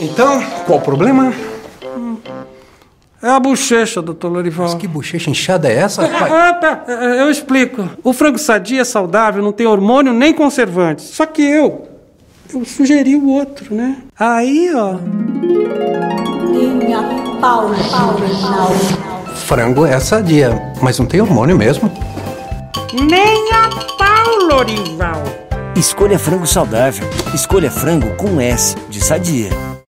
Então, qual o problema? É a bochecha, doutor Lorival. Mas que bochecha inchada é essa, ah, rapaz? Ah, tá. Eu explico. O frango Sadia é saudável, não tem hormônio nem conservante. Só que eu. Eu sugeri o outro, né? Aí, ó. Minha pau, pau, Frango é sadia, mas não tem hormônio mesmo. Nem a pau, Lorival. Escolha frango saudável. Escolha frango com S de sadia.